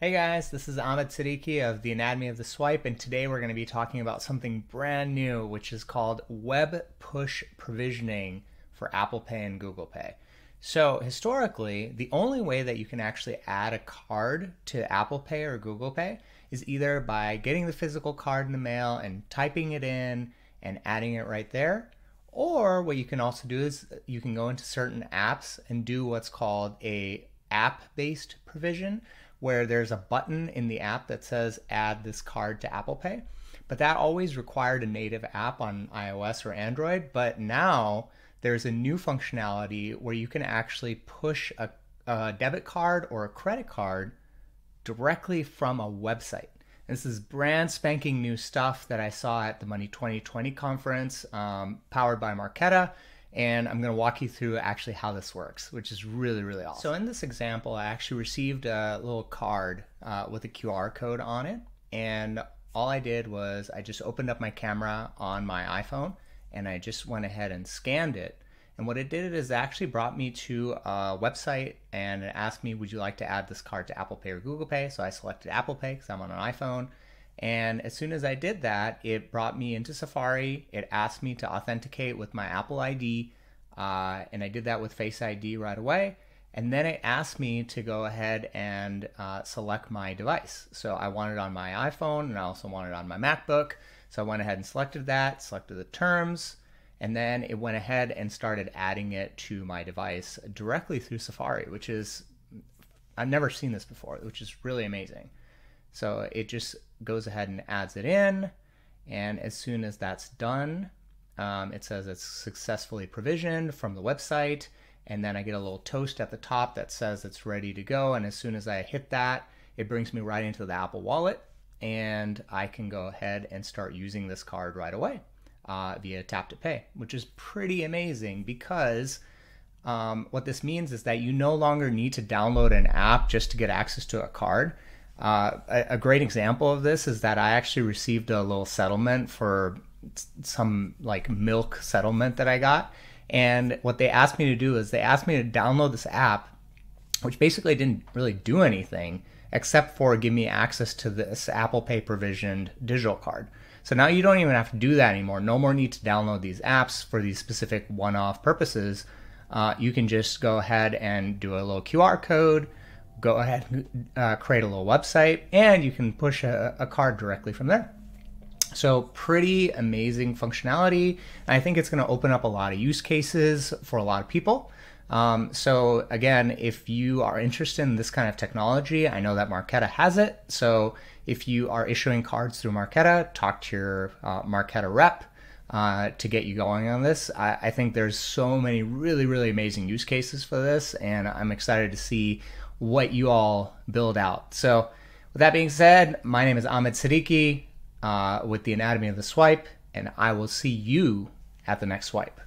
Hey guys, this is Ahmed Siddiqui of The Anatomy of the Swipe, and today we're going to be talking about something brand new, which is called Web Push Provisioning for Apple Pay and Google Pay. So, historically, the only way that you can actually add a card to Apple Pay or Google Pay is either by getting the physical card in the mail and typing it in and adding it right there, or what you can also do is you can go into certain apps and do what's called a app-based provision where there's a button in the app that says add this card to Apple Pay. But that always required a native app on iOS or Android. But now there's a new functionality where you can actually push a, a debit card or a credit card directly from a website. This is brand spanking new stuff that I saw at the Money 2020 conference, um, powered by Marqeta and I'm going to walk you through actually how this works, which is really, really awesome. So in this example, I actually received a little card uh, with a QR code on it, and all I did was I just opened up my camera on my iPhone, and I just went ahead and scanned it. And what it did is it actually brought me to a website and it asked me, would you like to add this card to Apple Pay or Google Pay? So I selected Apple Pay because I'm on an iPhone. And as soon as I did that, it brought me into Safari. It asked me to authenticate with my Apple ID. Uh, and I did that with Face ID right away. And then it asked me to go ahead and uh, select my device. So I want it on my iPhone and I also want it on my MacBook. So I went ahead and selected that, selected the terms, and then it went ahead and started adding it to my device directly through Safari, which is, I've never seen this before, which is really amazing. So it just goes ahead and adds it in. And as soon as that's done, um, it says it's successfully provisioned from the website. And then I get a little toast at the top that says it's ready to go. And as soon as I hit that, it brings me right into the Apple Wallet. And I can go ahead and start using this card right away uh, via Tap to Pay, which is pretty amazing because um, what this means is that you no longer need to download an app just to get access to a card. Uh, a, a, great example of this is that I actually received a little settlement for some like milk settlement that I got. And what they asked me to do is they asked me to download this app, which basically didn't really do anything except for give me access to this Apple Pay provisioned digital card. So now you don't even have to do that anymore. No more need to download these apps for these specific one off purposes. Uh, you can just go ahead and do a little QR code go ahead and uh, create a little website and you can push a, a, card directly from there. So pretty amazing functionality. I think it's going to open up a lot of use cases for a lot of people. Um, so again, if you are interested in this kind of technology, I know that Marqeta has it. So if you are issuing cards through Marqeta, talk to your uh, rep. Uh, to get you going on this. I, I, think there's so many really, really amazing use cases for this, and I'm excited to see what you all build out. So, with that being said, my name is Ahmed Siddiqui uh, with the Anatomy of the Swipe, and I will see you at the next swipe.